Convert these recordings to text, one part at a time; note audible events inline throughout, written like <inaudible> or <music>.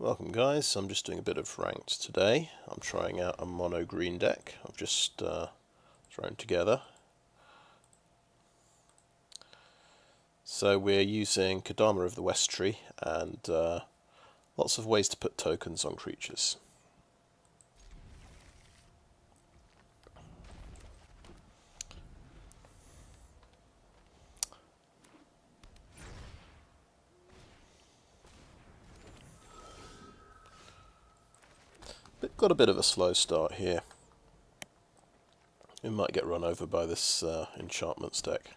Welcome guys, I'm just doing a bit of ranked today. I'm trying out a mono green deck I've just uh, thrown together. So we're using Kodama of the West Tree and uh, lots of ways to put tokens on creatures. Got a bit of a slow start here. We might get run over by this uh, deck.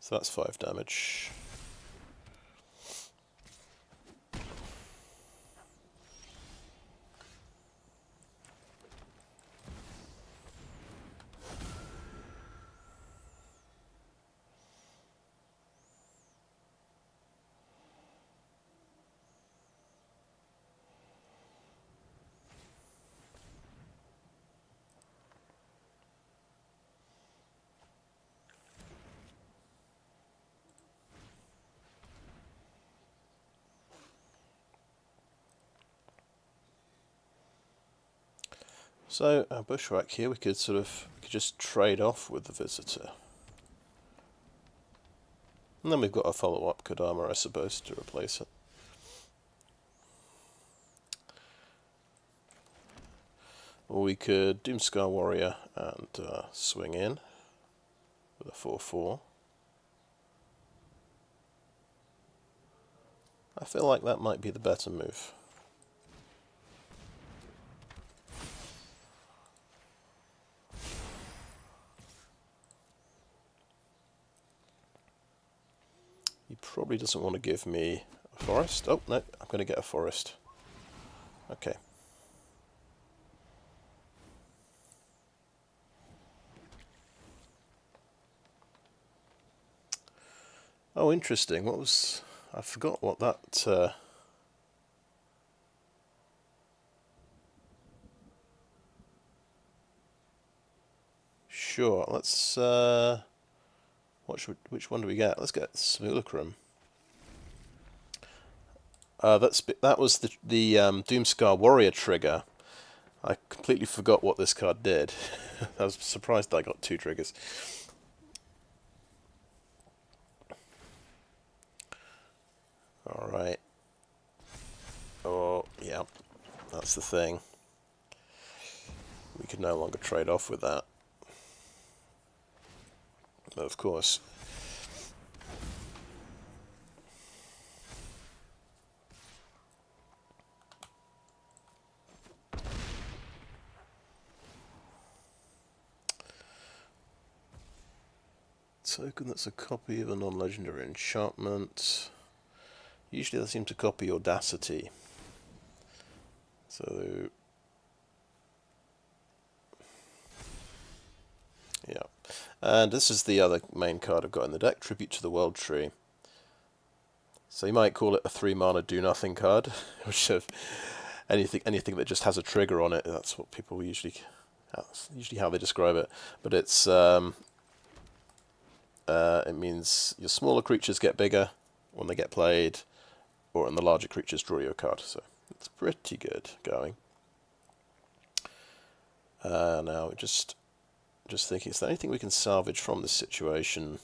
So that's 5 damage. So our bushwhack here, we could sort of could just trade off with the visitor. And then we've got a follow-up Kodama, I suppose, to replace it. Or we could Doomskar Warrior and uh, swing in with a 4-4. I feel like that might be the better move. Probably doesn't want to give me a forest. Oh, no, I'm going to get a forest. Okay. Oh, interesting. What was... I forgot what that... Uh, sure, let's... Uh, what should, which one do we get? Let's get Simulacrum. Uh, that's that was the the um, Doomskar Warrior trigger. I completely forgot what this card did. <laughs> I was surprised I got two triggers. All right. Oh, yeah, that's the thing. We can no longer trade off with that. Of course. token that's a copy of a non-legendary enchantment. Usually they seem to copy Audacity. So, yeah. And this is the other main card I've got in the deck, Tribute to the World Tree. So you might call it a three mana do nothing card, <laughs> which have anything anything that just has a trigger on it. That's what people usually that's usually how they describe it. But it's um, uh, it means your smaller creatures get bigger when they get played, or and the larger creatures draw your card. So it's pretty good going. Uh, now just just thinking, is there anything we can salvage from this situation?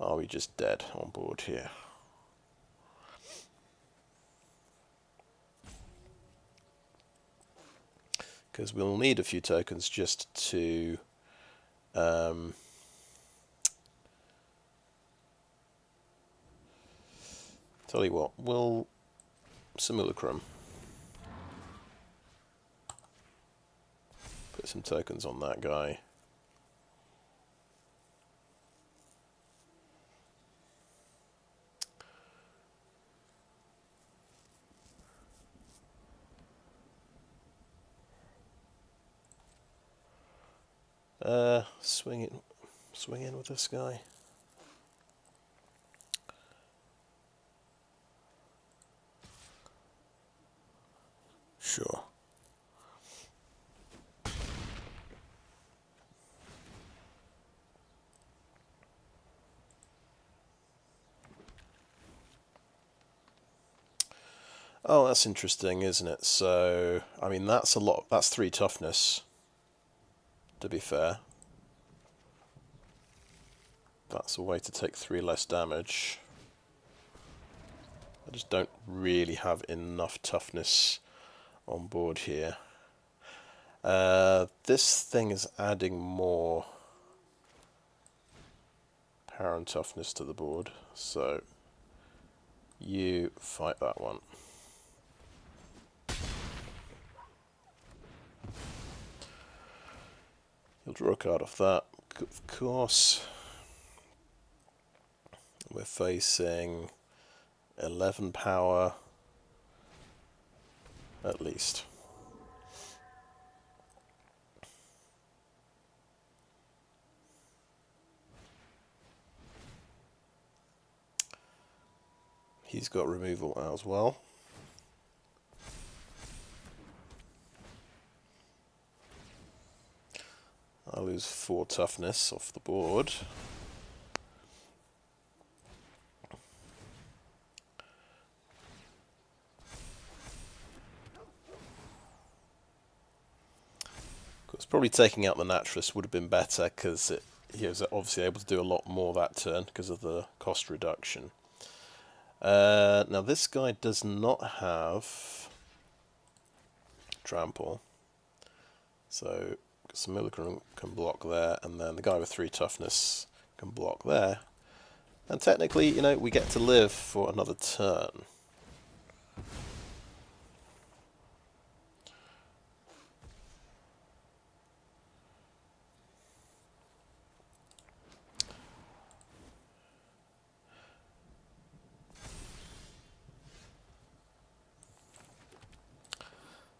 Are we just dead on board here? Because we'll need a few tokens just to um, Tell you what, we'll simulacrum. Put some tokens on that guy. Uh, swing it, swing in with this guy. Sure. Oh, that's interesting, isn't it? So, I mean, that's a lot. That's three toughness, to be fair. That's a way to take three less damage. I just don't really have enough toughness on board here. Uh, this thing is adding more power and toughness to the board, so you fight that one. You'll draw a card off that. Of course, we're facing 11 power at least. He's got removal as well. I lose four toughness off the board. It's probably taking out the naturalist would have been better because he was obviously able to do a lot more that turn because of the cost reduction. Uh, now this guy does not have trample, so Samila can, can block there, and then the guy with three toughness can block there. And technically, you know, we get to live for another turn.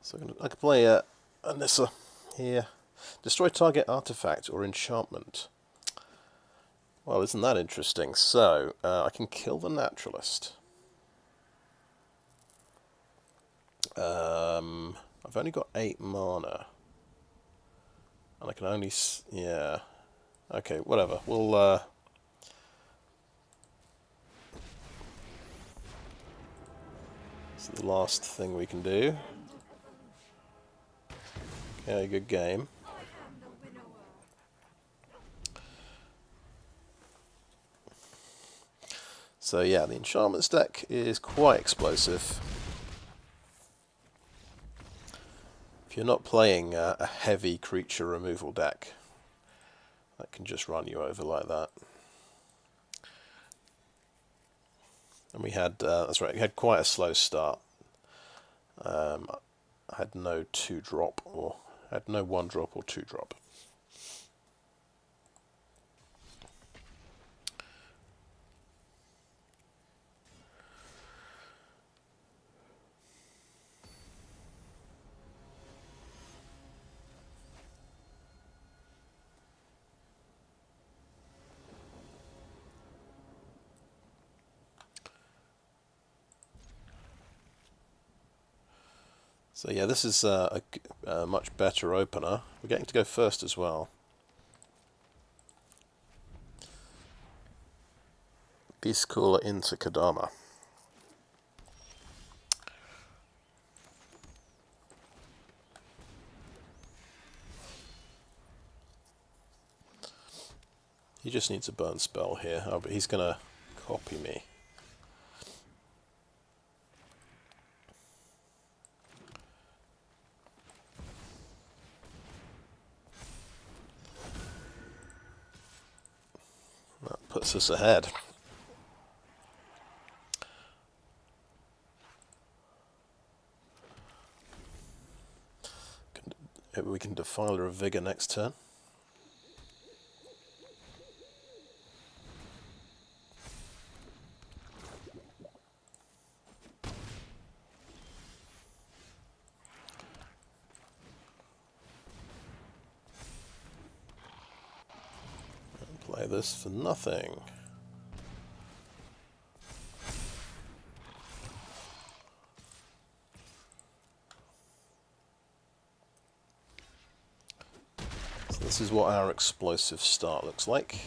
So I can play uh, a Nissa here. Destroy target artifact or enchantment. Well, isn't that interesting? So, uh, I can kill the naturalist. Um, I've only got 8 mana. And I can only... yeah. Okay, whatever. We'll... Uh, it's the last thing we can do. Okay, good game. So yeah, the enchantments deck is quite explosive. If you're not playing uh, a heavy creature removal deck, that can just run you over like that. And we had, uh, that's right, we had quite a slow start. Um, I had no two drop or had no one drop or two drop. So yeah, this is uh, a, a, much better opener. We're getting to go first as well. Beastcaller into Kodama. He just needs a burn spell here. Oh, but he's going to copy me. Us ahead. we can Defiler of Vigor next turn. This for nothing. So this is what our explosive start looks like.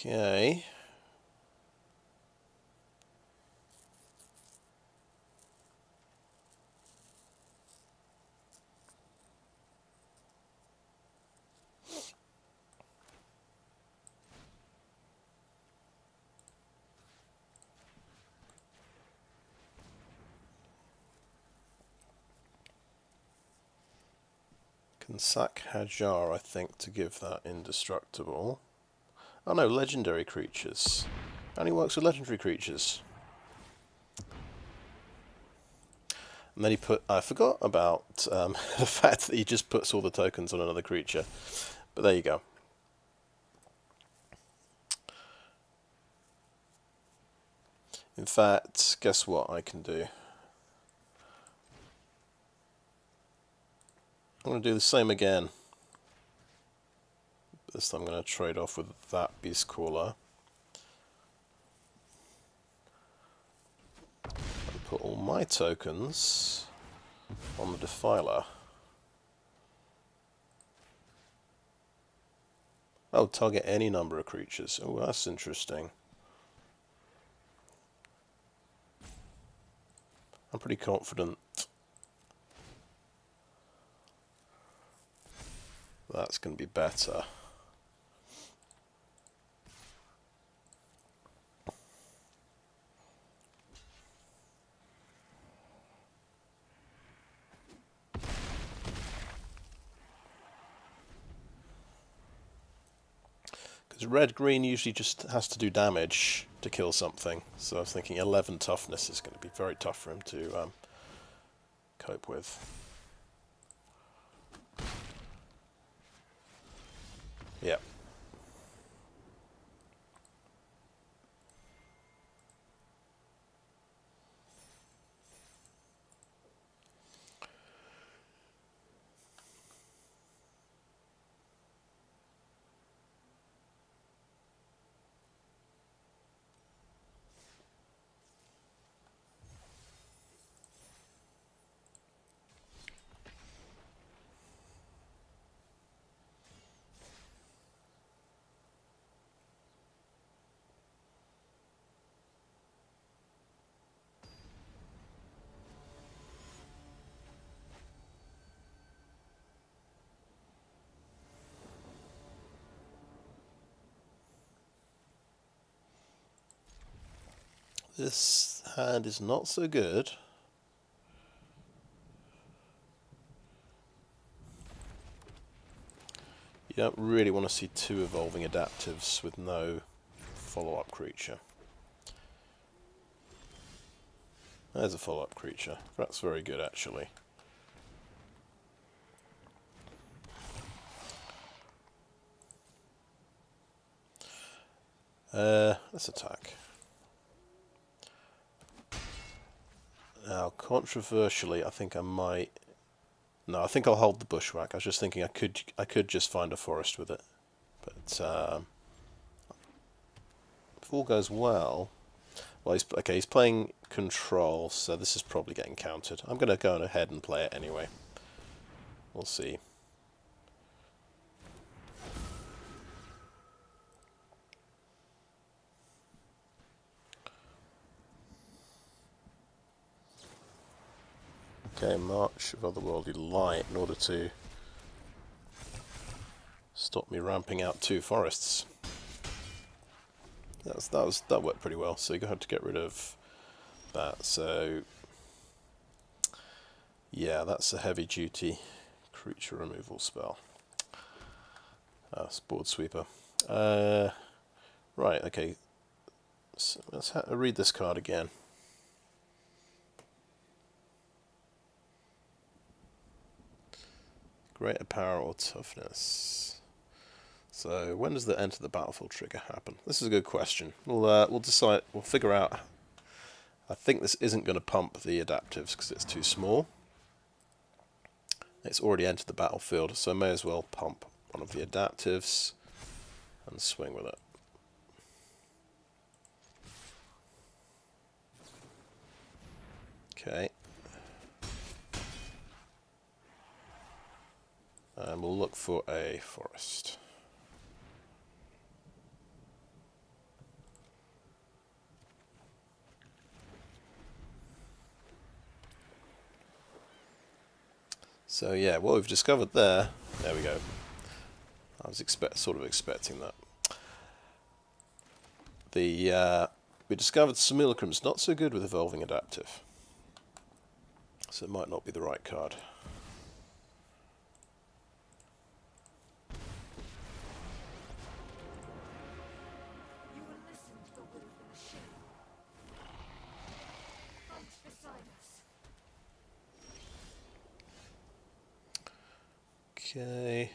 Okay. Sack Hajar, I think, to give that indestructible. Oh no, legendary creatures. Only works with legendary creatures. And then he put... I forgot about um, <laughs> the fact that he just puts all the tokens on another creature. But there you go. In fact, guess what I can do? I'm going to do the same again. This time I'm going to trade off with that Beastcaller. And put all my tokens on the Defiler. Oh, target any number of creatures. Oh, that's interesting. I'm pretty confident That's going to be better. Because red-green usually just has to do damage to kill something. So I was thinking 11 toughness is going to be very tough for him to um, cope with. Yeah. This hand is not so good. You don't really want to see two evolving adaptives with no follow-up creature. There's a follow-up creature. That's very good, actually. Uh, let's attack. Now, controversially, I think I might... No, I think I'll hold the bushwhack. I was just thinking I could I could just find a forest with it. But um, if all goes well... Well, he's, okay, he's playing control, so this is probably getting countered. I'm going to go ahead and play it anyway. We'll see. Okay, March of Otherworldly Light in order to stop me ramping out two forests. That's, that was that worked pretty well. So you have to get rid of that. So yeah, that's a heavy duty creature removal spell. Uh, board sweeper. Uh, right. Okay. So let's read this card again. Greater power or toughness. So when does the enter the battlefield trigger happen? This is a good question. We'll uh, we'll decide. We'll figure out. I think this isn't going to pump the adaptives because it's too small. It's already entered the battlefield, so I may as well pump one of the adaptives and swing with it. Okay. and we'll look for a forest. So yeah, what we've discovered there, there we go. I was expect, sort of expecting that. The uh, we discovered simulacrum's not so good with evolving adaptive, so it might not be the right card. Okay.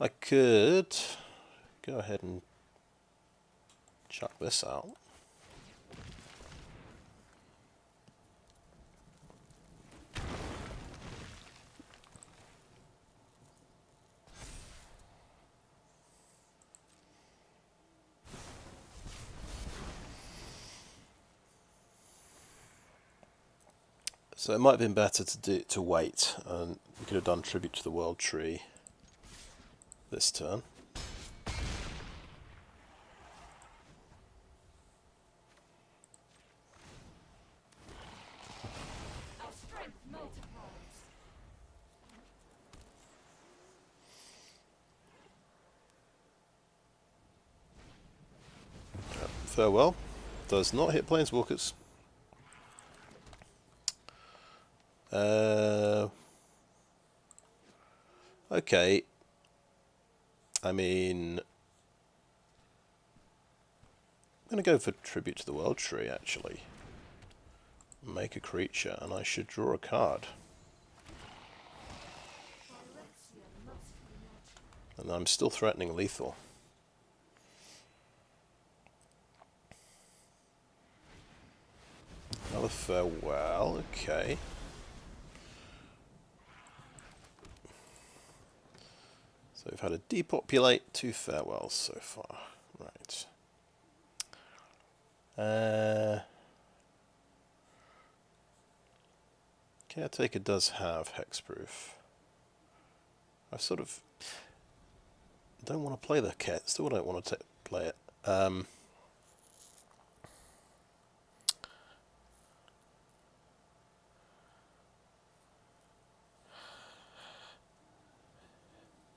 I could go ahead and chuck this out. So it might have been better to do to wait, and we could have done tribute to the world tree this turn. Farewell. Does not hit planeswalkers. Uh, okay. I mean, I'm going to go for Tribute to the World Tree, actually. Make a creature, and I should draw a card. And I'm still threatening lethal. Another farewell, okay. So we've had a depopulate, two farewells so far. Right. Uh, Caretaker does have hexproof. I sort of don't want to play the cat. Still don't want to play it. Um,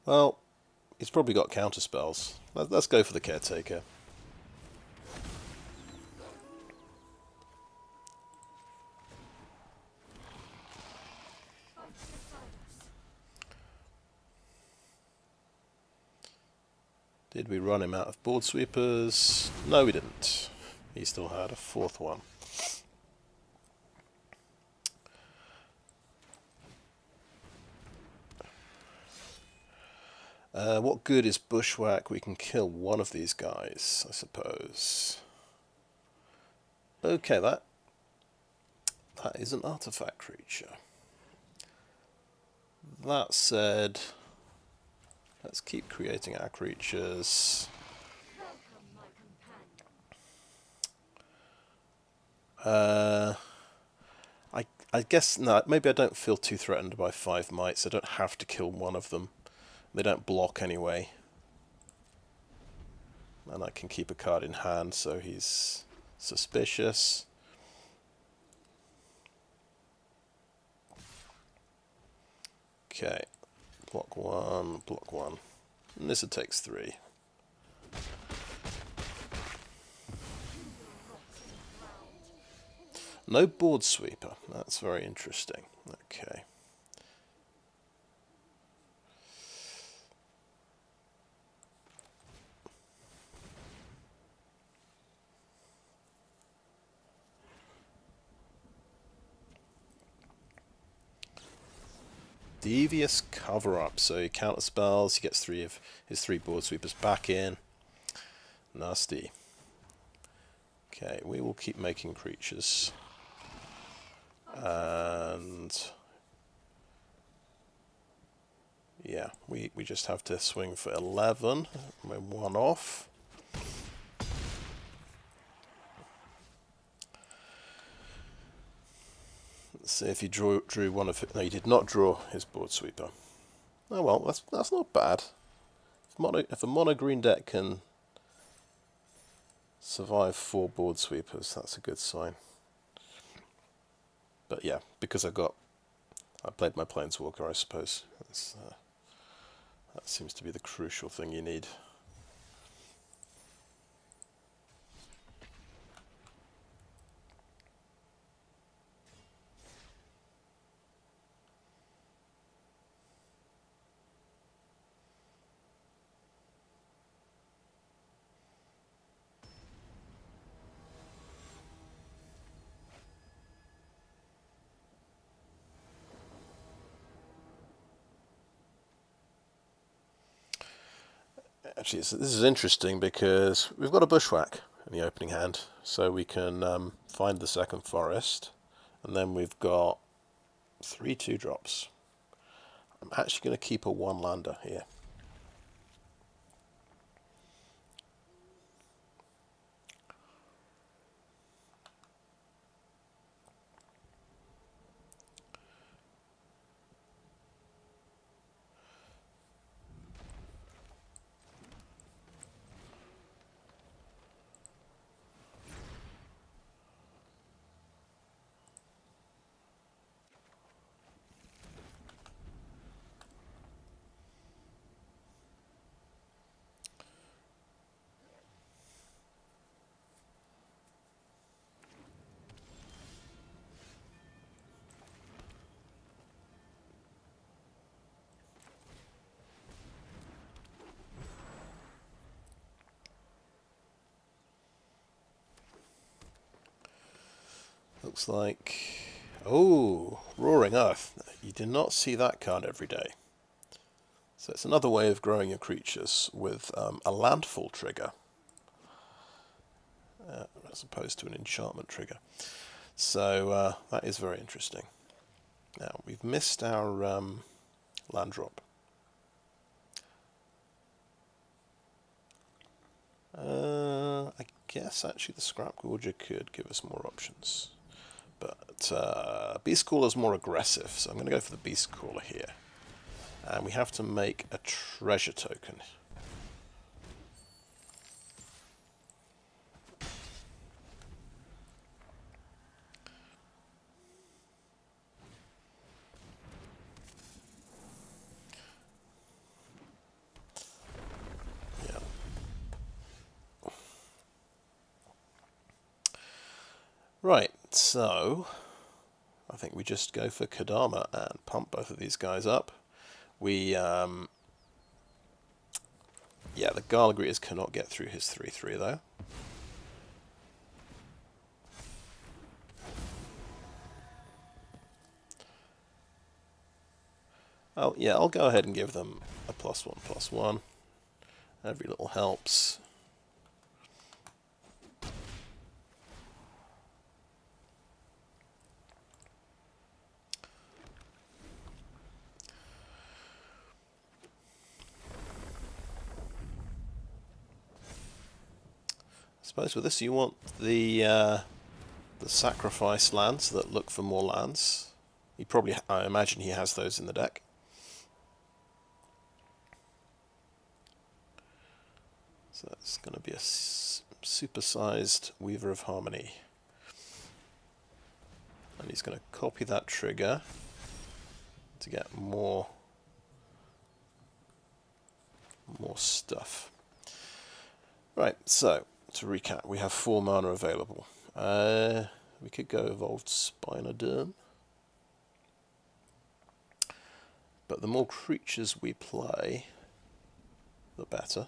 Well, he's probably got counter spells. Let's go for the caretaker. Did we run him out of board sweepers? No, we didn't. He still had a fourth one. Uh, what good is Bushwhack? We can kill one of these guys, I suppose. Okay, that that is an artifact creature. That said, let's keep creating our creatures. Uh, I I guess no. Maybe I don't feel too threatened by five mites. I don't have to kill one of them. They don't block anyway. And I can keep a card in hand, so he's suspicious. Okay, block one, block one. And this takes three. No board sweeper. That's very interesting. Okay. Devious cover-up. So he counter spells, he gets three of his three board sweepers back in. Nasty. Okay, we will keep making creatures. And... Yeah, we, we just have to swing for 11. We're one off. See if he drew, drew one of. No, he did not draw his board sweeper. Oh well, that's that's not bad. If, mono, if a mono green deck can survive four board sweepers, that's a good sign. But yeah, because I got, I played my Planeswalker, I suppose. Uh, that seems to be the crucial thing you need. This is interesting because we've got a bushwhack in the opening hand, so we can um, find the second forest, and then we've got three two drops. I'm actually going to keep a one lander here. Like... Oh, Roaring Earth. You do not see that card every day. So it's another way of growing your creatures with um, a landfall trigger. Uh, as opposed to an enchantment trigger. So uh, that is very interesting. Now, we've missed our um, land drop. Uh, I guess actually the Scrapgorger could give us more options. But uh, Beastcaller is more aggressive, so I'm going to go for the Beastcaller here. And we have to make a treasure token. Right, so I think we just go for Kodama and pump both of these guys up. We, um, yeah, the Gala Greeters cannot get through his 3-3 though. Oh, yeah, I'll go ahead and give them a plus one, plus one. Every little helps. Suppose with this you want the uh, the sacrifice lands that look for more lands. He probably, I imagine he has those in the deck. So that's going to be a supersized Weaver of Harmony. And he's going to copy that trigger to get more more stuff. Right, so to recap, we have four mana available. Uh, we could go Evolved Spinoderm. But the more creatures we play, the better.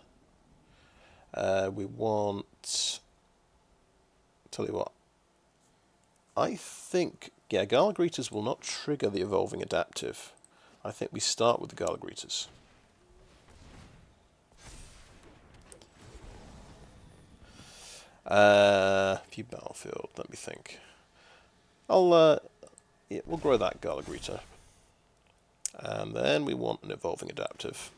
Uh, we want... Tell you what. I think... Yeah, Gala Greeters will not trigger the Evolving Adaptive. I think we start with the Gala Uh, few battlefield, let me think. I'll, uh, yeah, we'll grow that Gala Greeter. And then we want an evolving adaptive.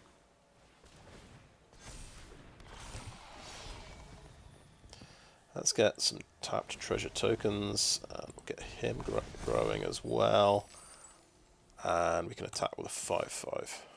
Let's get some tapped treasure tokens, and we'll get him growing as well. And we can attack with a 5-5.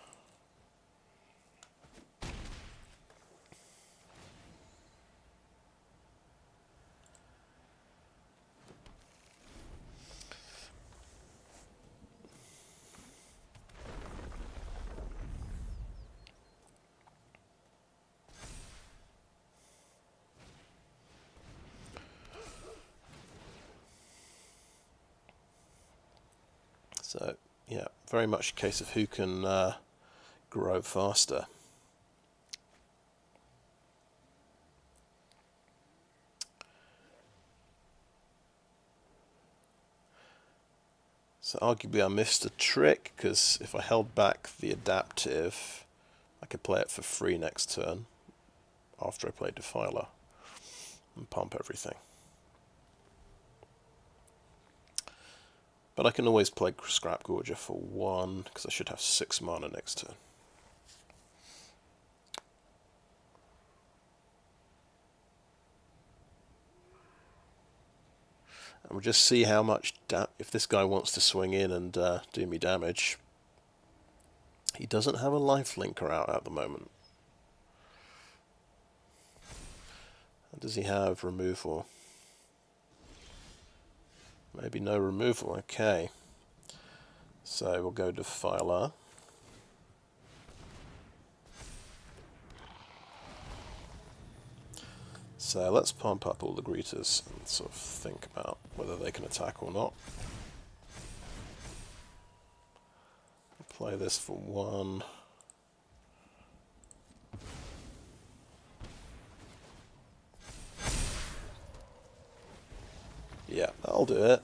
Very much a case of who can uh, grow faster. So arguably I missed a trick because if I held back the adaptive I could play it for free next turn after I play Defiler and pump everything. But I can always play Scrapgorger for one because I should have six mana next turn. And we'll just see how much, if this guy wants to swing in and uh, do me damage. He doesn't have a life linker out at the moment. does he have removal? Maybe no removal, okay. So we'll go Defiler. So let's pump up all the greeters and sort of think about whether they can attack or not. Play this for one. Yeah, that'll do it.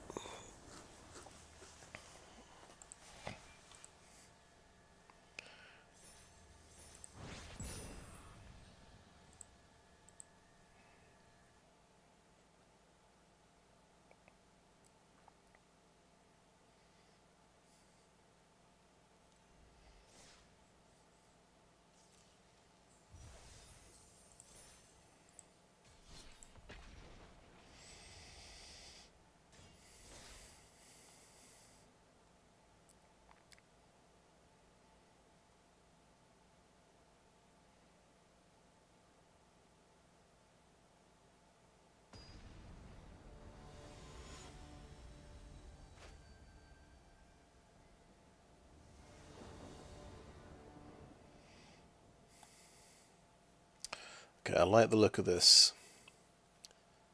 Okay, I like the look of this.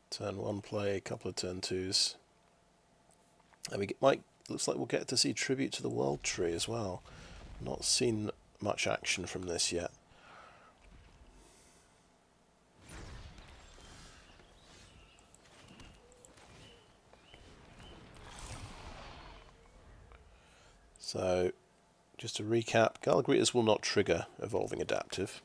Turn one play, a couple of turn twos. And we get, might, looks like we'll get to see Tribute to the World Tree as well. Not seen much action from this yet. So, just to recap, Gala Greeters will not trigger Evolving Adaptive.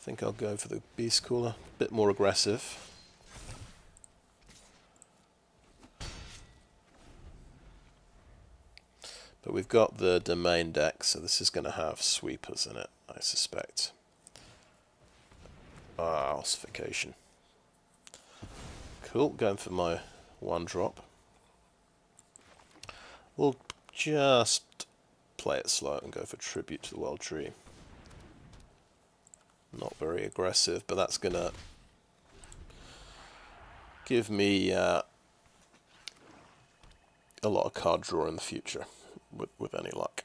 Think I'll go for the Beastcaller, a bit more aggressive. But we've got the domain deck, so this is going to have sweepers in it, I suspect. Ah, ossification. Cool, going for my one drop. We'll just play it slow and go for Tribute to the World Tree. Not very aggressive, but that's going to give me uh, a lot of card draw in the future, with, with any luck.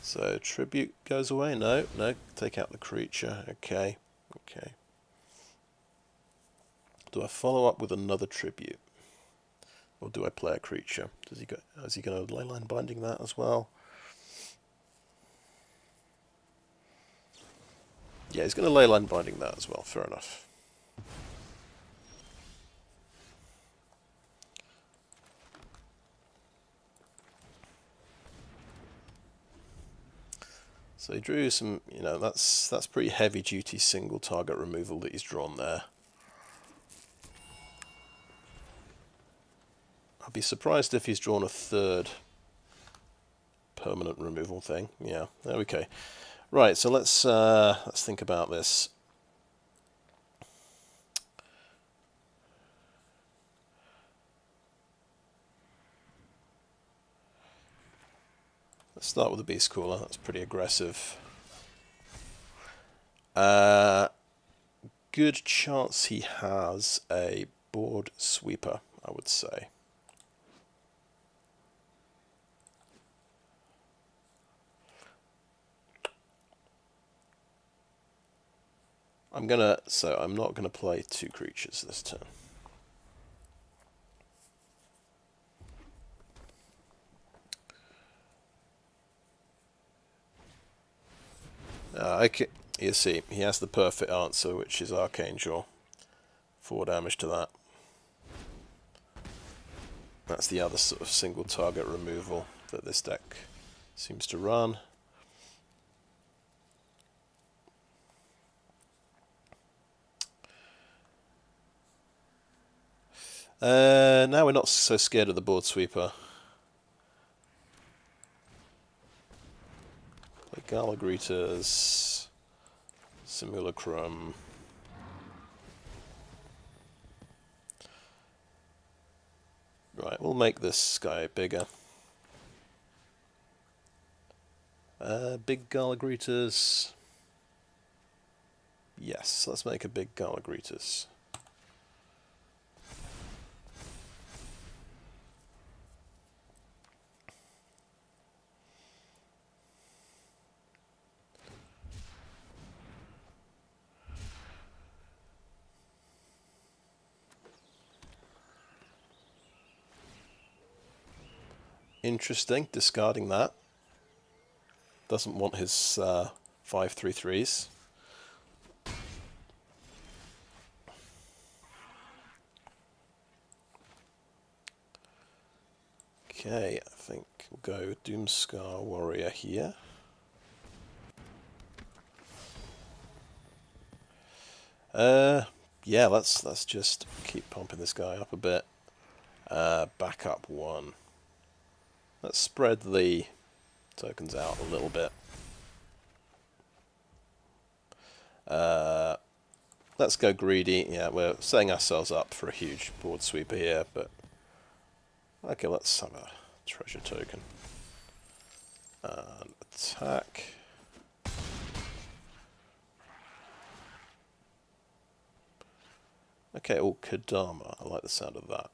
So tribute goes away. No, no. Take out the creature. Okay, okay. Do I follow up with another tribute, or do I play a creature? Does he go? Is he going to leyline binding that as well? Yeah, he's going to leyline binding that as well. Fair enough. So he drew some, you know, that's that's pretty heavy duty single target removal that he's drawn there. I'd be surprised if he's drawn a third permanent removal thing. Yeah, go. Right, so let's uh, let's think about this. Let's start with the Beastcaller. That's pretty aggressive. Uh, good chance he has a board sweeper, I would say. I'm gonna, so I'm not gonna play two creatures this turn. Uh, you see, he has the perfect answer, which is Archangel. Four damage to that. That's the other sort of single target removal that this deck seems to run. Uh, now we're not so scared of the board sweeper. Like Gala Greeters, Simulacrum. Right, we'll make this guy bigger. Uh, big Greeters. Yes, let's make a big Gala Interesting, discarding that. Doesn't want his uh, 533s. Okay, I think we'll go Doomskar Warrior here. Uh, yeah, let's let's just keep pumping this guy up a bit. Uh, back up one. Let's spread the tokens out a little bit. Uh, let's go greedy. Yeah, we're setting ourselves up for a huge board sweeper here, but okay, let's have a treasure token. And attack. Okay, oh, Kodama. I like the sound of that.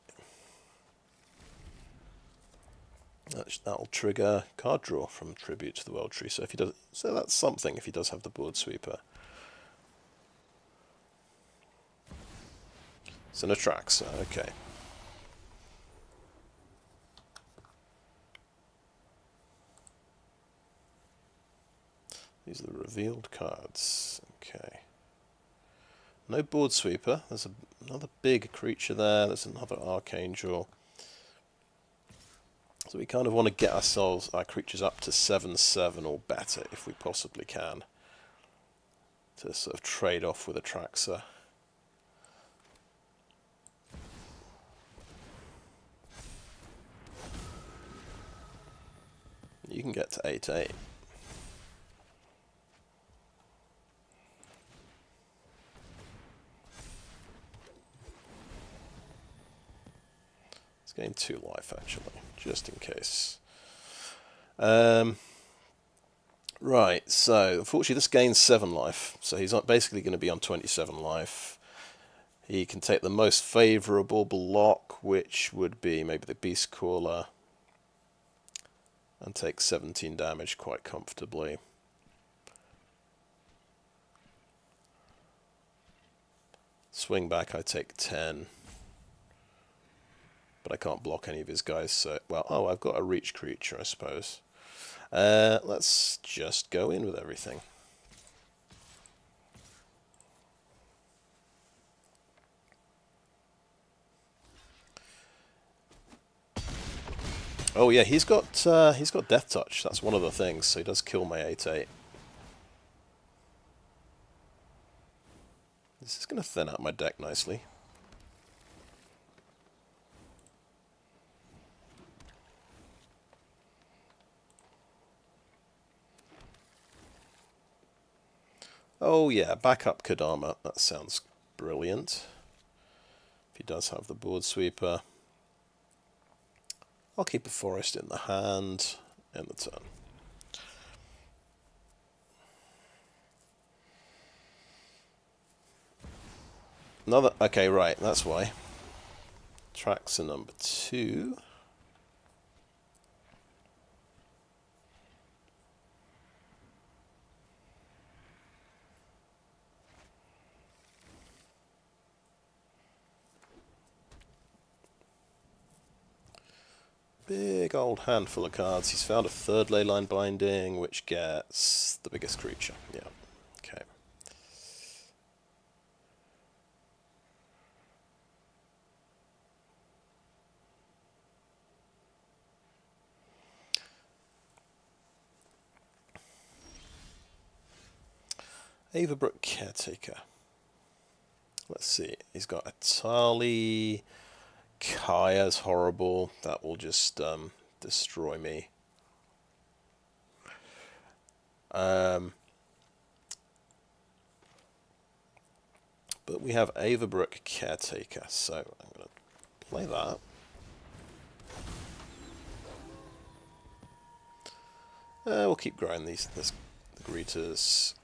That'll trigger card draw from Tribute to the World Tree. So if he does, so that's something if he does have the board sweeper. It's an Atraxa, okay. These are the revealed cards. Okay. No board sweeper. There's a, another big creature there. There's another Archangel. So we kind of want to get ourselves, our creatures up to 7-7 or better if we possibly can. To sort of trade off with a Atraxa. You can get to 8-8. It's gain two life actually just in case. Um, right, so unfortunately this gains 7 life, so he's basically going to be on 27 life. He can take the most favourable block, which would be maybe the Beast Caller, and take 17 damage quite comfortably. Swing back, I take 10 but I can't block any of his guys. So, well, oh, I've got a reach creature, I suppose. Uh, let's just go in with everything. Oh yeah, he's got uh, he's got death touch. That's one of the things. So he does kill my eight eight. This is going to thin out my deck nicely. Oh yeah, backup Kodama. That sounds brilliant. If he does have the board sweeper. I'll keep a forest in the hand in the turn. Another, okay, right, that's why. Tracks are number two. Big old handful of cards. He's found a third leyline binding, which gets the biggest creature. Yeah. Okay. Avabruck Caretaker. Let's see. He's got Etali. Kaya's horrible. That will just um, destroy me. Um, but we have Avabruck Caretaker, so I'm going to play that. Uh, we'll keep growing these this, the greeters.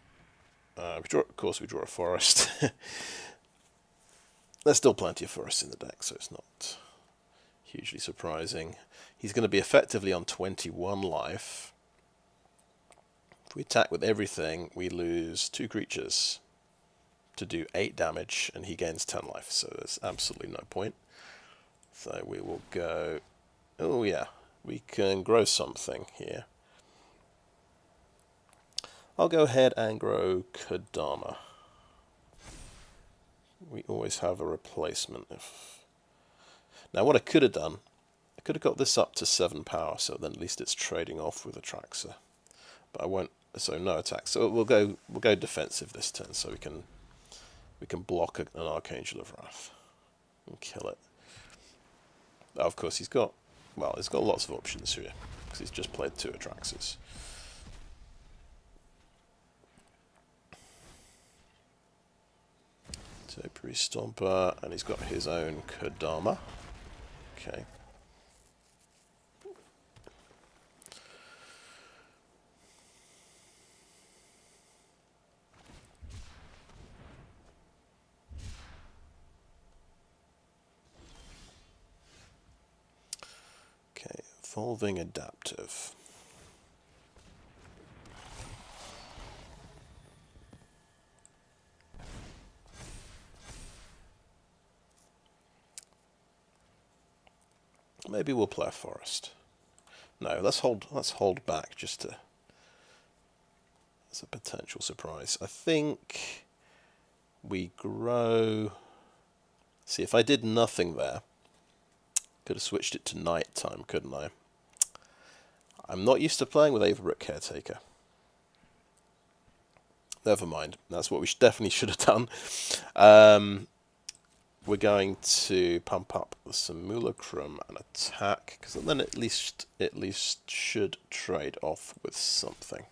Uh, draw, of course, we draw a forest. <laughs> There's still plenty of forests in the deck, so it's not hugely surprising. He's going to be effectively on 21 life. If we attack with everything, we lose two creatures to do 8 damage, and he gains 10 life, so there's absolutely no point. So we will go... Oh yeah, we can grow something here. I'll go ahead and grow Kodama. We always have a replacement. If Now what I could have done, I could have got this up to 7 power, so then at least it's trading off with Atraxa. But I won't, so no attack. So we'll go we'll go defensive this turn, so we can we can block an Archangel of Wrath and kill it. of course he's got, well, he's got lots of options here, because he's just played two Atraxas. Topiary Stomper, and he's got his own Kodama. Okay. Okay, evolving adaptive. Maybe we'll play a forest. No, let's hold let's hold back just to as a potential surprise. I think we grow see if I did nothing there could have switched it to night time, couldn't I? I'm not used to playing with Avabruck Caretaker. Never mind. That's what we definitely should have done. Um, we're going to pump up the simulacrum and attack because then at least at least should trade off with something.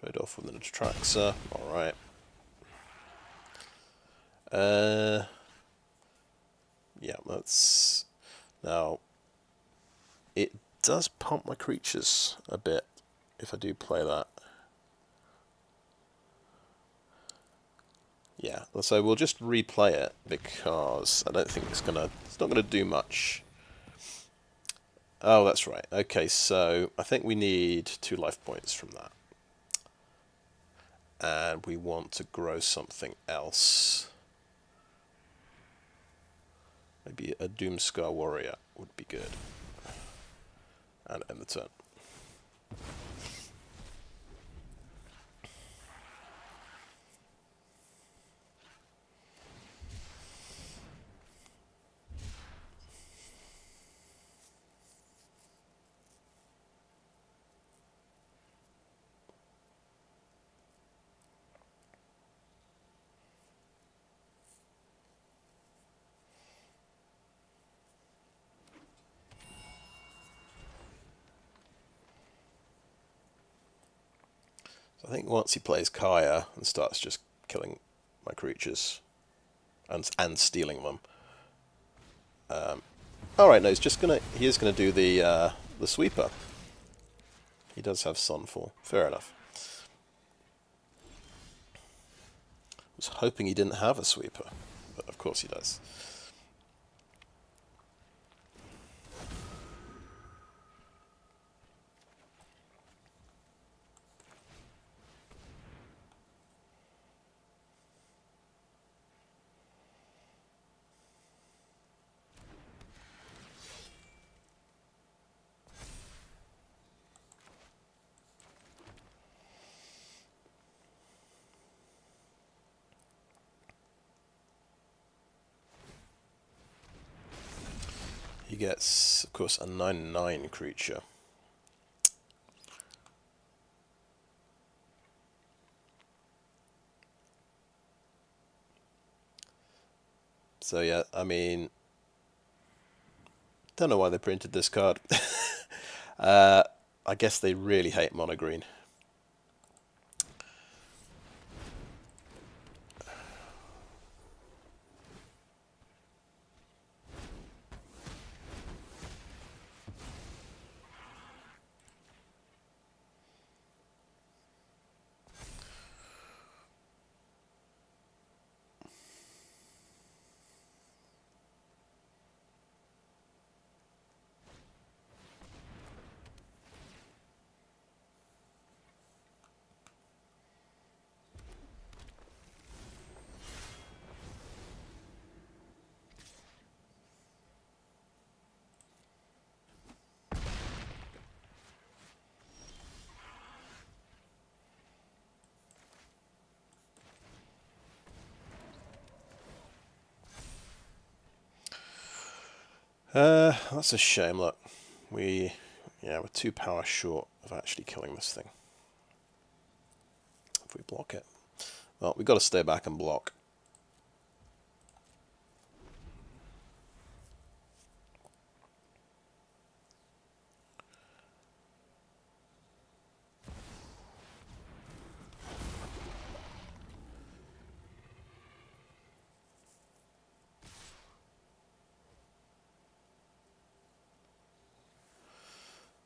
Trade off with an Atraxa. All right. Uh, yeah, that's now. It does pump my creatures a bit if I do play that. Yeah, so we'll just replay it because I don't think it's gonna it's not gonna do much. Oh, that's right. Okay, so I think we need two life points from that. And we want to grow something else. Maybe a Doomskar Warrior would be good and end the turn. I think once he plays Kaya and starts just killing my creatures and and stealing them. Um, all right, no, he's just gonna he is gonna do the uh, the sweeper. He does have Sunfall. Fair enough. I was hoping he didn't have a sweeper, but of course he does. Gets, of course, a 9-9 creature. So yeah, I mean, don't know why they printed this card. <laughs> uh, I guess they really hate mono Uh, that's a shame. Look, we, yeah, we're two power short of actually killing this thing. If we block it, well, we've got to stay back and block.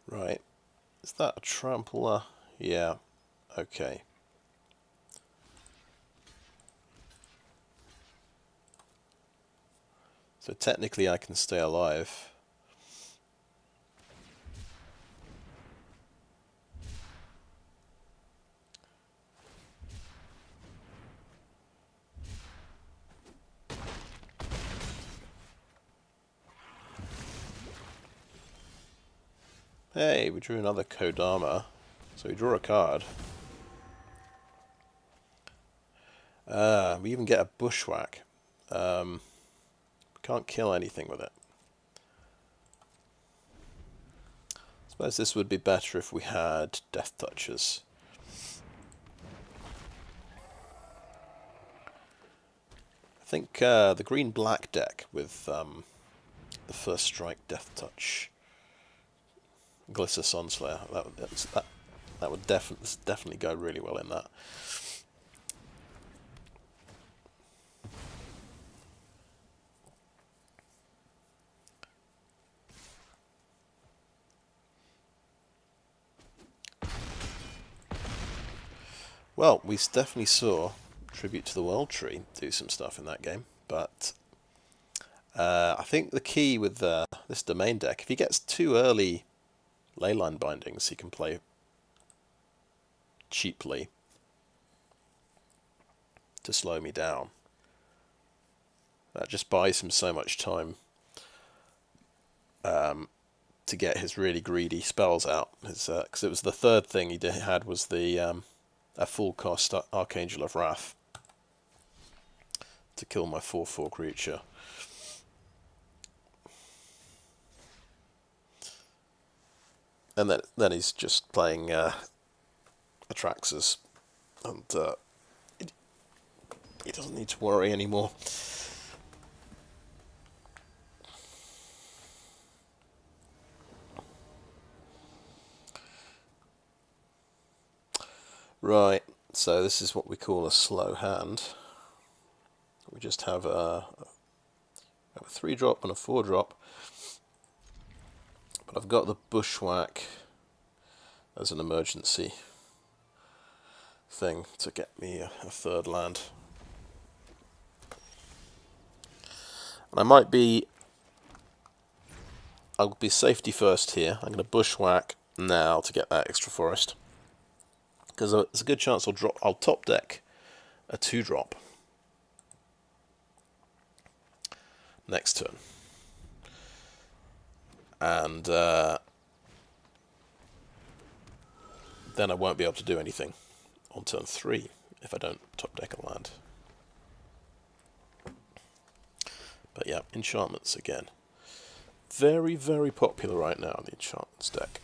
Right. Is that a trampler? Yeah. Okay. So technically I can stay alive. Hey, we drew another Kodama. So we draw a card. Uh, we even get a Bushwhack. Um, can't kill anything with it. I suppose this would be better if we had Death Touches. I think uh, the green-black deck with um, the first strike Death Touch Glissa Sunslayer. That that that would definitely definitely go really well in that. Well, we definitely saw Tribute to the World Tree do some stuff in that game, but uh, I think the key with uh, this domain deck, if he gets too early leyline bindings he can play cheaply to slow me down. That just buys him so much time um, to get his really greedy spells out. Because uh, it was the third thing he did, had was the um, a full cost Archangel of Wrath to kill my 4-4 creature. And then then he's just playing uh, Atraxas, and uh, it, he doesn't need to worry anymore. Right, so this is what we call a slow hand. We just have a, a three drop and a four drop. I've got the bushwhack as an emergency thing to get me a, a third land. And I might be... I'll be safety first here. I'm going to bushwhack now to get that extra forest. Because there's a good chance I'll drop. I'll top deck a two drop next turn and uh, then I won't be able to do anything on turn 3 if I don't top deck a land. But yeah, enchantments again. very, very popular right now the enchantments deck.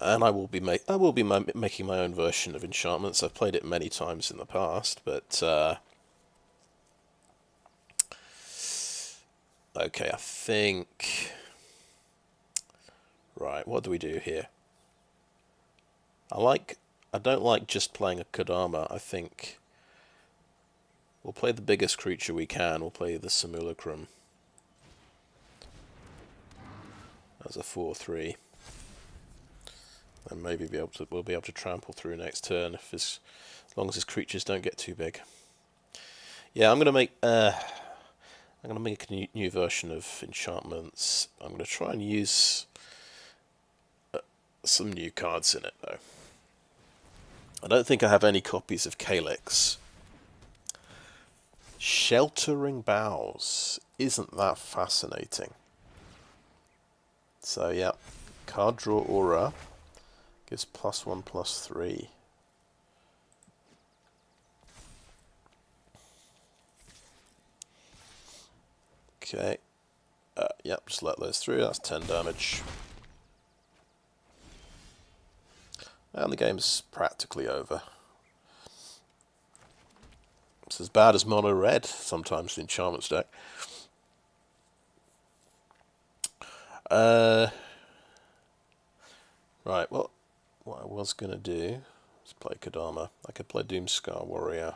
And I will be make I will be ma making my own version of enchantments. I've played it many times in the past, but uh, okay, I think right. What do we do here? I like. I don't like just playing a Kodama. I think we'll play the biggest creature we can. We'll play the Simulacrum as a four-three and maybe be able to we'll be able to trample through next turn if as long as his creatures don't get too big. Yeah, I'm gonna make uh, I'm gonna make a new, new version of enchantments. I'm gonna try and use uh, some new cards in it though. I don't think I have any copies of Calix. Sheltering Boughs. Isn't that fascinating? So yeah, card draw aura. Gives plus one, plus three. Okay. Uh, yep, just let those through. That's 10 damage. And the game's practically over. It's as bad as mono red sometimes in Enchantments deck. Uh, right, well, what I was going to do is play Kodama. I could play Doomskar Warrior.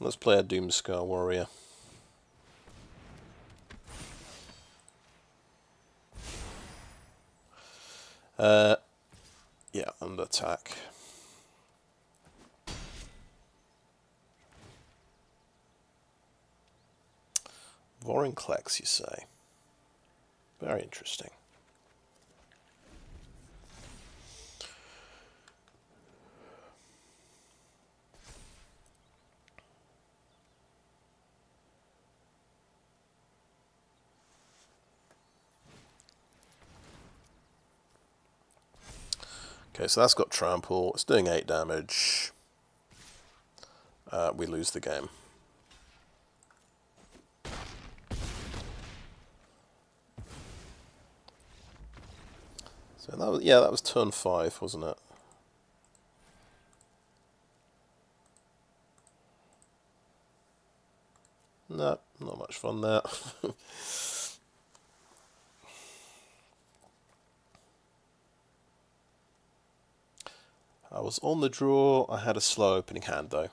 Let's play a Doomskar Warrior. Uh, yeah, under attack. Vorinclex, you say? Very interesting. Okay, so that's got trample. It's doing 8 damage. Uh, we lose the game. So that was yeah, that was turn five, wasn't it? No, not much fun there. <laughs> I was on the draw, I had a slow opening hand though.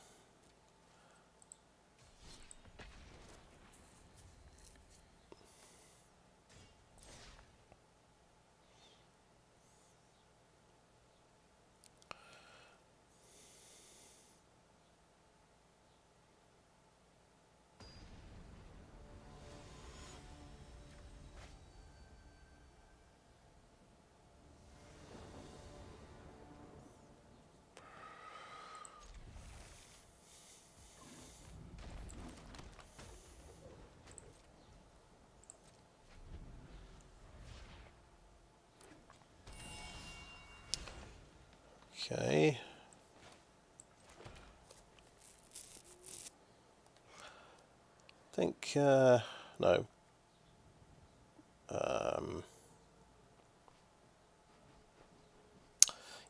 Okay. I think, uh, no. Um,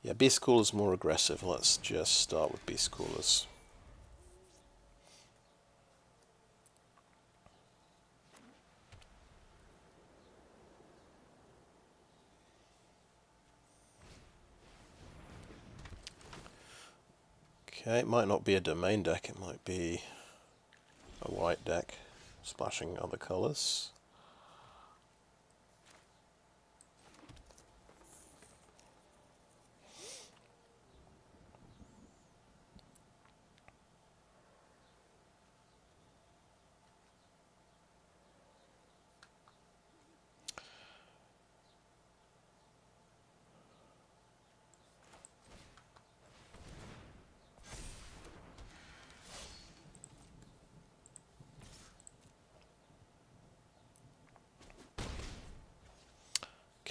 yeah, Beast Caller's more aggressive. Let's just start with Beast Callers. Okay, it might not be a domain deck, it might be a white deck splashing other colours.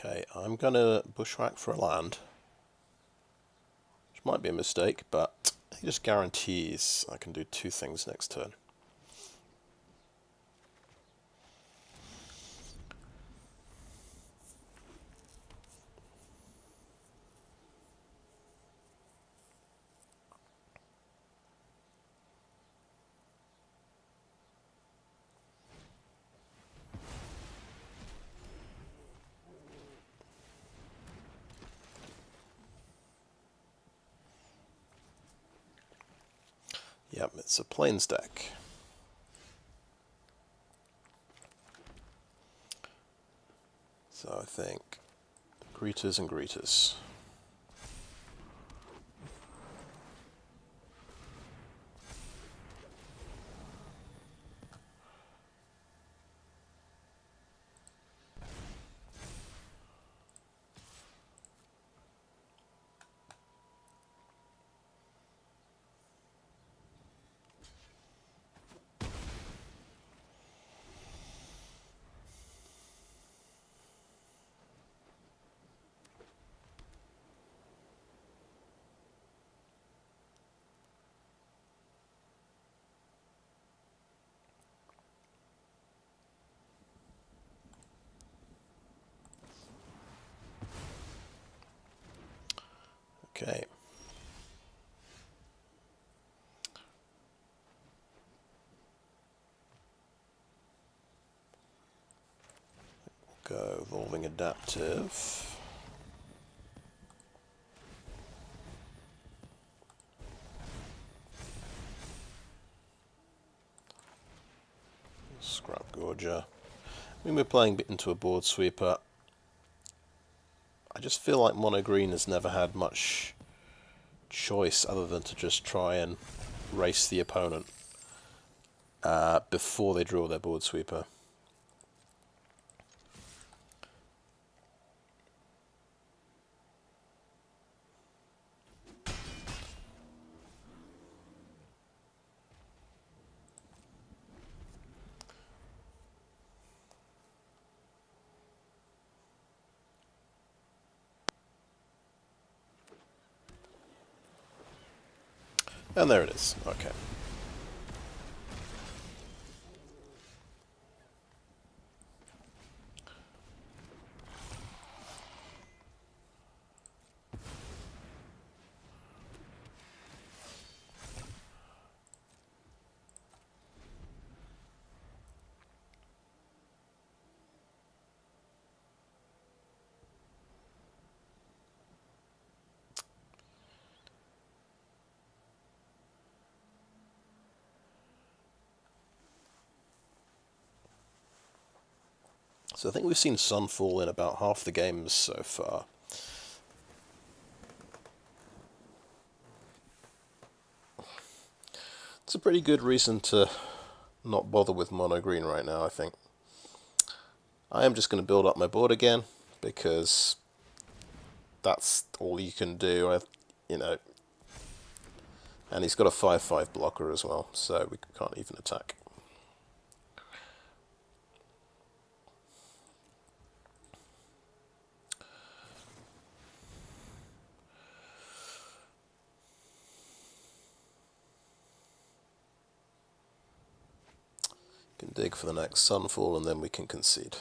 Okay, I'm going to bushwhack for a land. Which might be a mistake, but it just guarantees I can do two things next turn. Yep, it's a plains deck. So I think greeters and greeters. Okay. Go evolving adaptive. Scrap. I mean, we're playing bit into a board sweeper. I just feel like Mono Green has never had much choice other than to just try and race the opponent uh, before they draw their board sweeper. And there it is. Okay. So I think we've seen Sunfall in about half the games so far. It's a pretty good reason to not bother with mono green right now, I think. I am just going to build up my board again because that's all you can do, I, you know. And he's got a 5-5 blocker as well, so we can't even attack. Can dig for the next sunfall and then we can concede.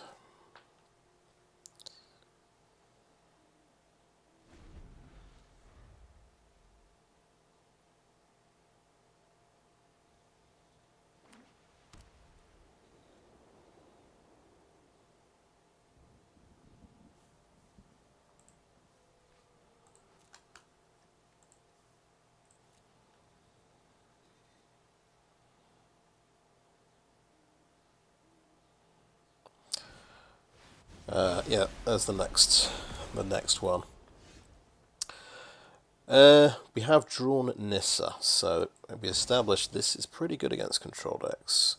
Uh, yeah, there's the next, the next one. Uh, we have drawn Nissa, so we established this is pretty good against control decks.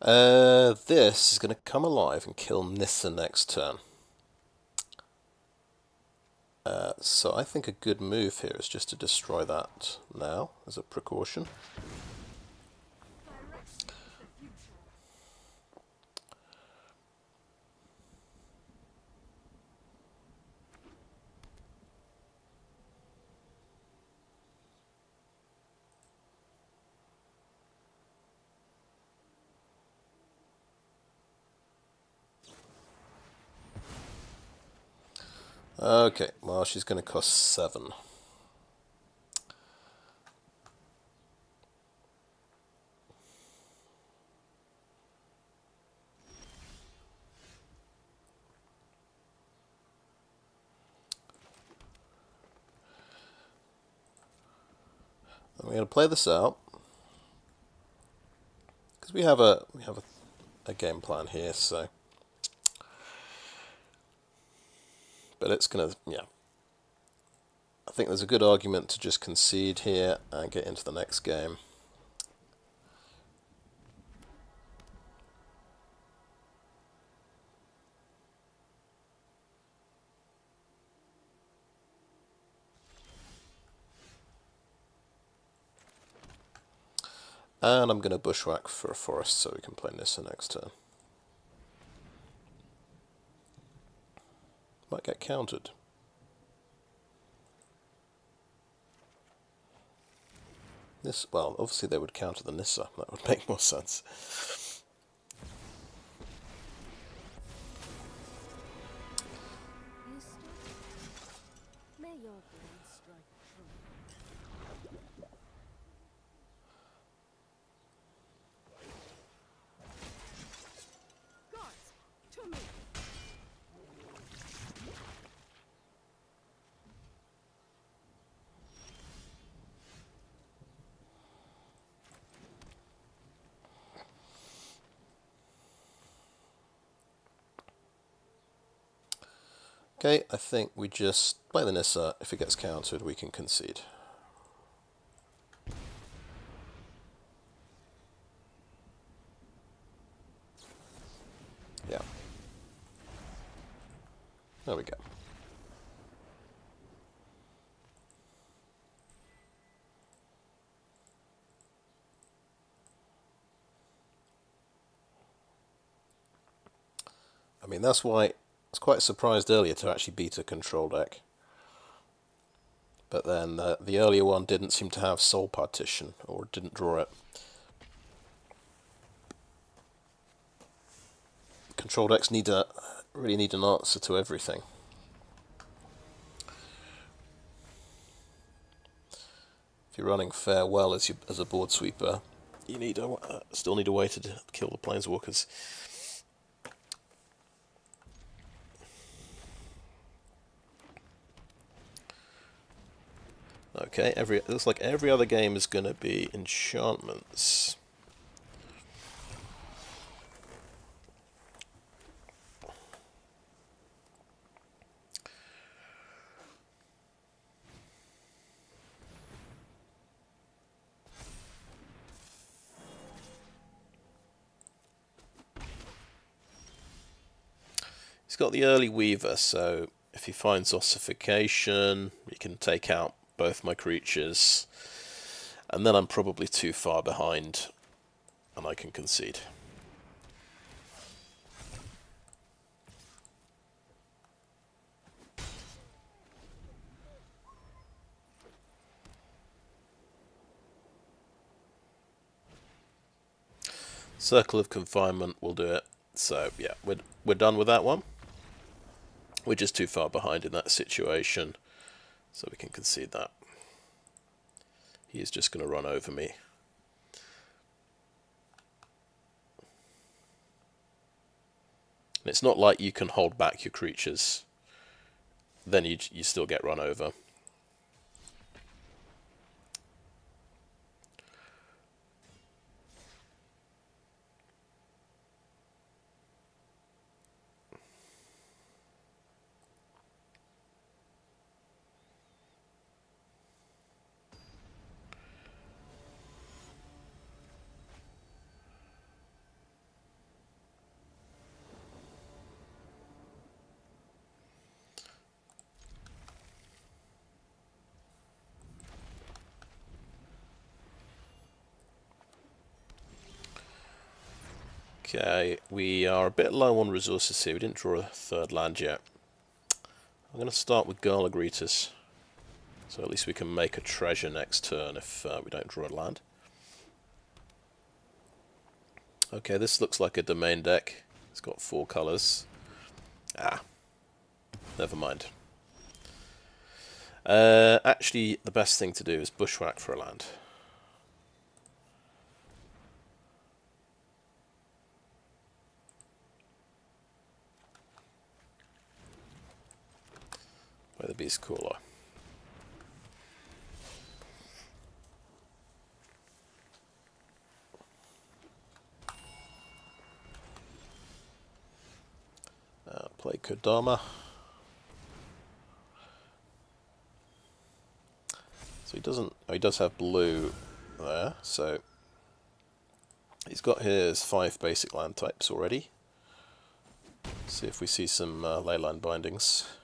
Uh, this is going to come alive and kill Nissa next turn. Uh, so I think a good move here is just to destroy that now as a precaution. Okay, well she's going to cost seven. I'm going to play this out because we have a we have a, a game plan here, so. But it's going to, yeah. I think there's a good argument to just concede here and get into the next game. And I'm going to bushwhack for a forest so we can play Nissa next turn. Might get countered. This, well, obviously they would counter the Nissa. That would make more sense. Okay, I think we just play the Nissa. If it gets countered, we can concede. Yeah. There we go. I mean, that's why was quite surprised earlier to actually beat a control deck. But then uh, the earlier one didn't seem to have soul partition, or didn't draw it. Control decks need a really need an answer to everything. If you're running farewell as you as a board sweeper, you need a uh, still need a way to kill the planeswalkers. Okay, every it looks like every other game is going to be enchantments. He's got the early Weaver, so if he finds ossification, he can take out both my creatures, and then I'm probably too far behind, and I can concede. Circle of Confinement will do it. So, yeah, we're, we're done with that one. We're just too far behind in that situation. So we can concede that. He is just going to run over me. And it's not like you can hold back your creatures. Then you, you still get run over. Okay, we are a bit low on resources here. We didn't draw a third land yet. I'm going to start with Gala Greeters. So at least we can make a treasure next turn if uh, we don't draw a land. Okay, this looks like a domain deck. It's got four colours. Ah, never mind. Uh, actually, the best thing to do is bushwhack for a land. By the Beastcaller. Uh, play Kodama. So he doesn't. Oh, he does have blue there. So he's got his five basic land types already. see if we see some uh, leyline bindings.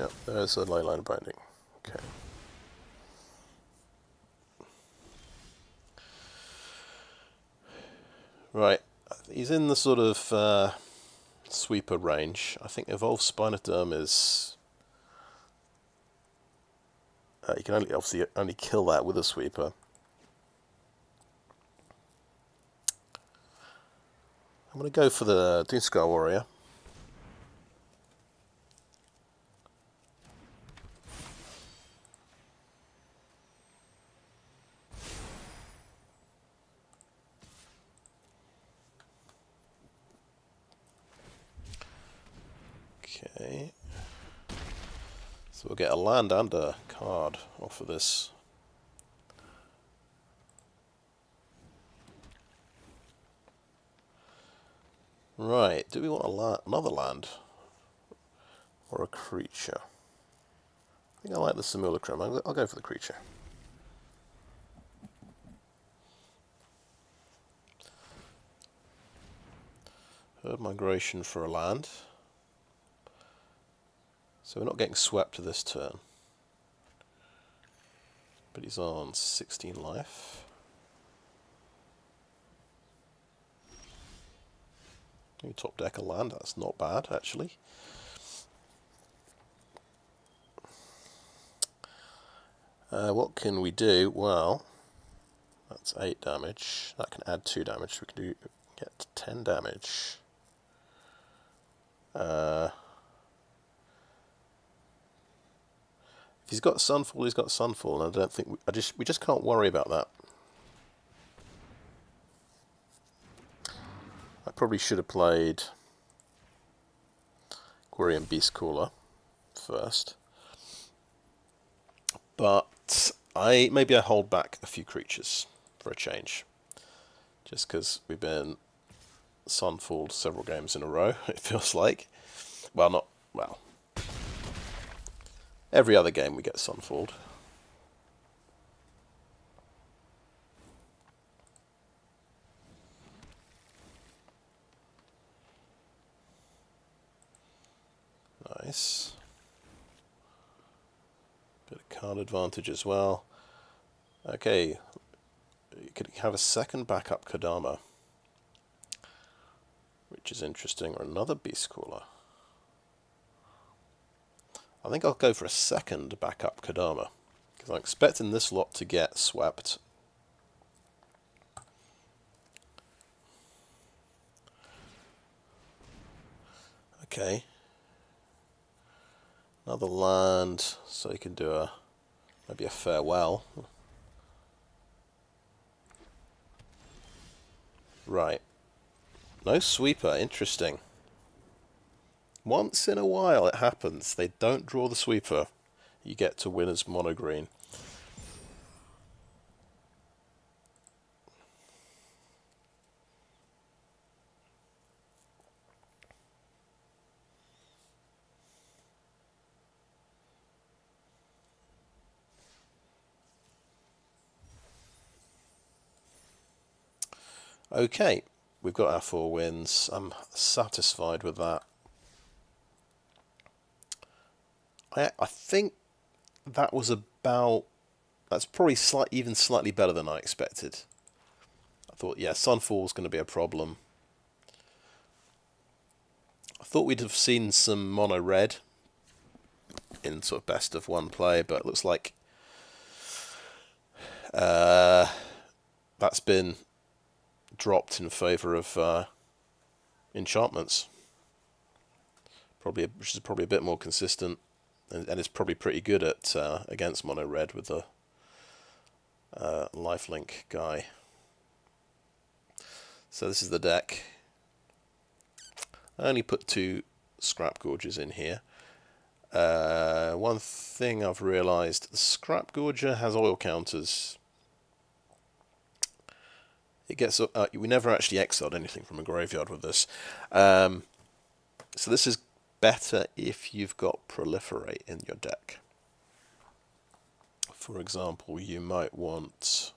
Yep, there's a leyline binding. Okay. Right, he's in the sort of uh, sweeper range. I think Evolved Spinoderm is... Uh, you can only obviously only kill that with a sweeper. I'm going to go for the Doomskar Warrior. Okay. So we'll get a land and a card off of this. Right, do we want a la another land? Or a creature? I think I like the simulacrum. I'll, I'll go for the creature. Herd migration for a land. So we're not getting swept this turn. But he's on 16 life. Top deck a land, that's not bad actually. Uh, what can we do? Well, that's 8 damage. That can add 2 damage. We can do get 10 damage. Uh, he's got Sunfall, he's got Sunfall, and I don't think we, I just we just can't worry about that. I probably should have played Quirion Beastcaller first, but I maybe I hold back a few creatures for a change, just because we've been Sunfalled several games in a row. <laughs> It feels like, well, not well Every other game we get Sunfalled. Nice. Bit of card advantage as well. Okay, you could have a second backup Kodama, which is interesting, or another Beastcaller. I think I'll go for a second backup Kodama. Because I'm expecting this lot to get swept. Okay. Another land, so you can do a maybe a farewell. Right. No sweeper, interesting. Once in a while it happens. They don't draw the sweeper. You get to win as monogreen. Okay, we've got our four wins. I'm satisfied with that. I I think that was about that's probably slight, even slightly better than I expected. I thought, yeah, Sunfall was going to be a problem. I thought we'd have seen some mono red in sort of best of one play, but it looks like uh, that's been dropped in favour of uh, enchantments. Probably, which is probably a bit more consistent, and, and it's probably pretty good at uh, against mono red with the uh, lifelink guy. So this is the deck. I only put two Scrapgorgers in here. Uh, one thing I've realised, the Scrapgorger has oil counters. It gets uh, we never actually exiled anything from a graveyard with this. Um, so this is better if you've got proliferate in your deck. For example, you might want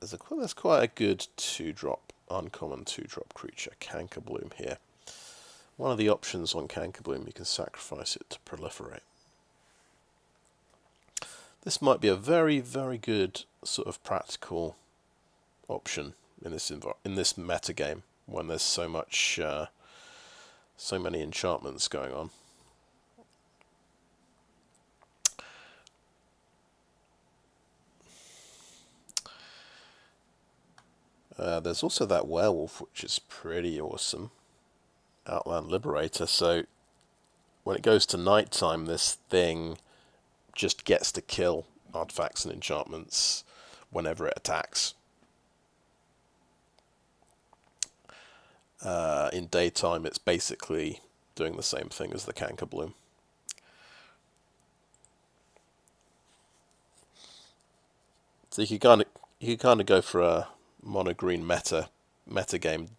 there's a there's quite a good two drop uncommon two drop creature Cankerbloom here. One of the options on Cankerbloom you can sacrifice it to proliferate. This might be a very very good sort of practical option in this in this meta game when there's so much uh, so many enchantments going on. Uh, there's also that werewolf, which is pretty awesome. Outland Liberator. So when it goes to nighttime, this thing just gets to kill artifacts and enchantments whenever it attacks. Uh, in daytime, it's basically doing the same thing as the Cankerbloom. So you can kind of you can kind of go for a mono green meta meta game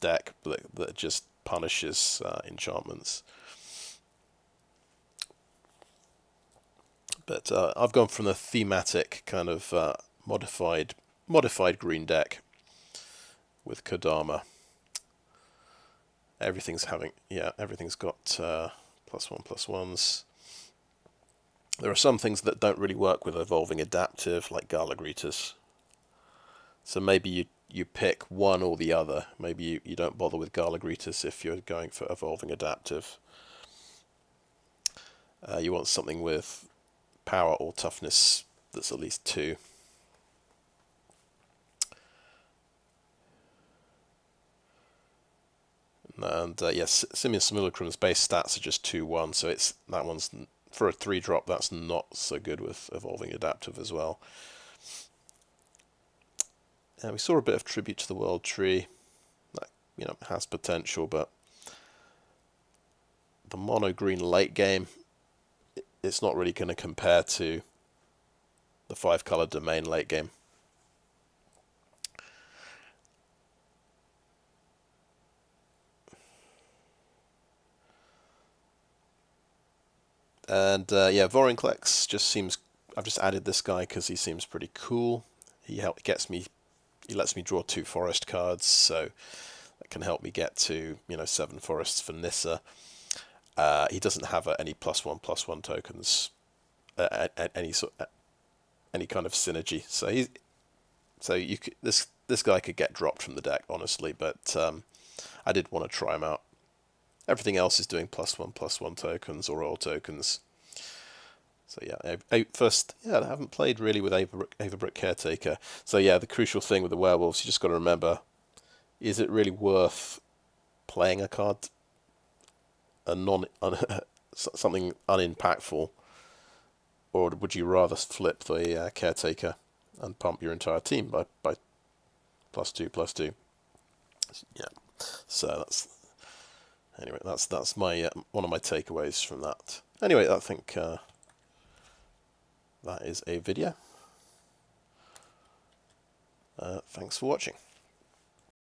deck that that just punishes uh, enchantments. But uh, I've gone from the thematic kind of uh, modified modified green deck with Kodama everything's having yeah everything's got uh, plus one plus ones. There are some things that don't really work with evolving adaptive like Gala Greeters so maybe you you pick one or the other. Maybe you, you don't bother with Gala Greeters if you're going for evolving adaptive. Uh, you want something with power or toughness that's at least two And uh, yes, Simian Simulacrum's base stats are just 2-1, so it's that one's for a 3 drop that's not so good with evolving adaptive as well. And we saw a bit of tribute to the world tree. That you know has potential, but the mono green late game it's not really going to compare to the five color domain late game. And uh, yeah, Vorinclex just seems. I've just added this guy because he seems pretty cool. He help, gets me. He lets me draw two forest cards, so that can help me get to you know seven forests for Nissa. Uh, he doesn't have uh, any plus one plus one tokens, uh, any sort, any kind of synergy. So he's so you could, this this guy could get dropped from the deck honestly, but um, I did want to try him out. Everything else is doing plus one, plus one tokens or all tokens. So yeah, first, yeah, I haven't played really with Avabruck Caretaker. So yeah, the crucial thing with the werewolves, you just got to remember, is it really worth playing a card, a non, un, <laughs> something unimpactful, or would you rather flip the uh, Caretaker and pump your entire team by, by plus two, plus two? Yeah, so that's anyway, that's that's my uh, one of my takeaways from that. Anyway, I think uh, that is a video. Uh, thanks for watching.